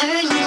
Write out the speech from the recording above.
her